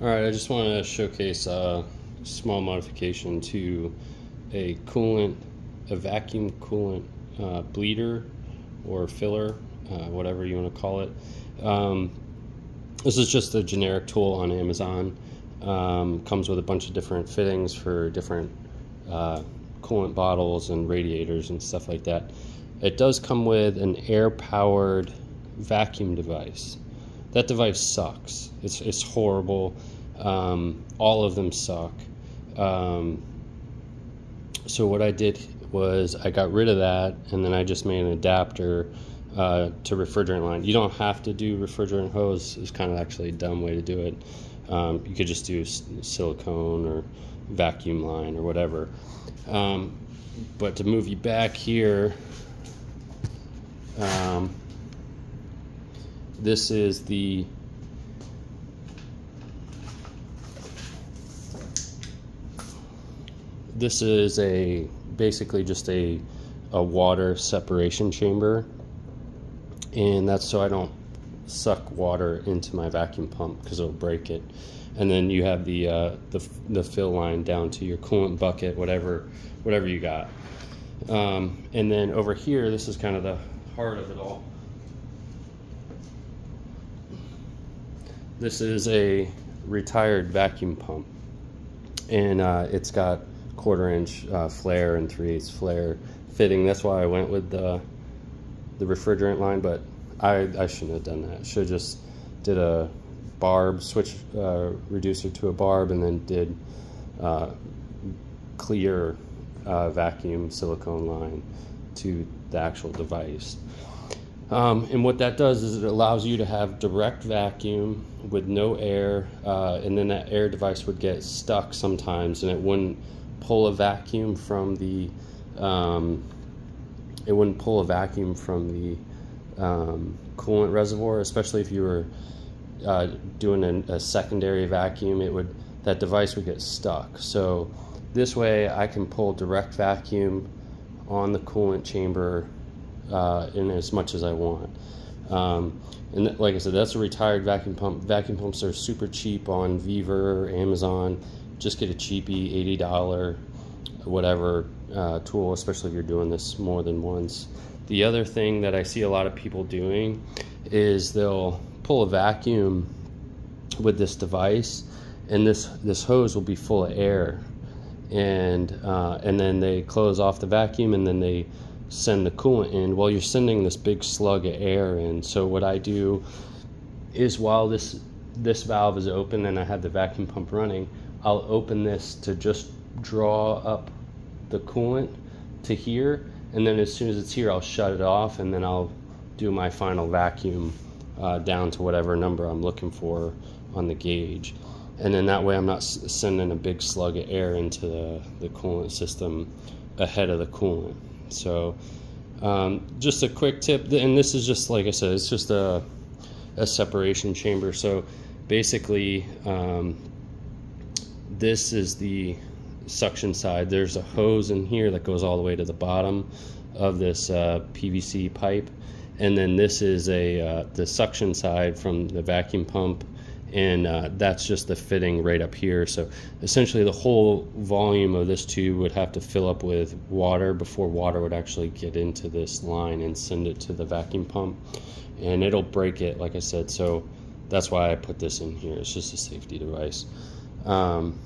All right, I just want to showcase a small modification to a coolant, a vacuum coolant uh, bleeder or filler, uh, whatever you want to call it. Um, this is just a generic tool on Amazon. Um, comes with a bunch of different fittings for different uh, coolant bottles and radiators and stuff like that. It does come with an air powered vacuum device that device sucks. It's it's horrible. Um, all of them suck. Um, so what I did was I got rid of that, and then I just made an adapter uh, to refrigerant line. You don't have to do refrigerant hose. It's kind of actually a dumb way to do it. Um, you could just do silicone or vacuum line or whatever. Um, but to move you back here, um, this is the this is a basically just a a water separation chamber. And that's so I don't suck water into my vacuum pump because it'll break it. And then you have the uh, the, the fill line down to your coolant bucket whatever whatever you got. Um, and then over here this is kind of the heart of it all This is a retired vacuum pump, and uh, it's got quarter inch uh, flare and 3 8 flare fitting. That's why I went with the the refrigerant line, but I, I shouldn't have done that. Should have just did a barb, switch uh, reducer to a barb, and then did uh, clear uh, vacuum silicone line to the actual device. Um, and what that does is it allows you to have direct vacuum with no air, uh, and then that air device would get stuck sometimes, and it wouldn't pull a vacuum from the um, it wouldn't pull a vacuum from the um, coolant reservoir, especially if you were uh, doing a, a secondary vacuum. It would that device would get stuck. So this way, I can pull direct vacuum on the coolant chamber uh, in as much as I want. Um, and like I said, that's a retired vacuum pump. Vacuum pumps are super cheap on Viver Amazon. Just get a cheapy $80 whatever uh, tool, especially if you're doing this more than once. The other thing that I see a lot of people doing is they'll pull a vacuum with this device and this this hose will be full of air and uh, and then they close off the vacuum and then they send the coolant in, well, you're sending this big slug of air in. So what I do is while this this valve is open and I have the vacuum pump running, I'll open this to just draw up the coolant to here, and then as soon as it's here, I'll shut it off, and then I'll do my final vacuum uh, down to whatever number I'm looking for on the gauge. And then that way I'm not sending a big slug of air into the, the coolant system ahead of the coolant. So um, just a quick tip, and this is just like I said, it's just a, a separation chamber. So basically, um, this is the suction side. There's a hose in here that goes all the way to the bottom of this uh, PVC pipe, and then this is a uh, the suction side from the vacuum pump and uh, that's just the fitting right up here. So essentially the whole volume of this tube would have to fill up with water before water would actually get into this line and send it to the vacuum pump. And it'll break it like I said. So that's why I put this in here. It's just a safety device. Um,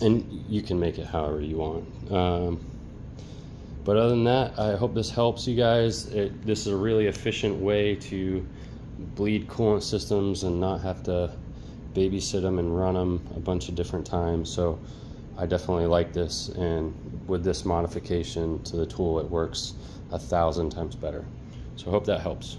and you can make it however you want. Um, but other than that I hope this helps you guys. It, this is a really efficient way to bleed coolant systems and not have to babysit them and run them a bunch of different times. So I definitely like this and with this modification to the tool it works a thousand times better. So I hope that helps.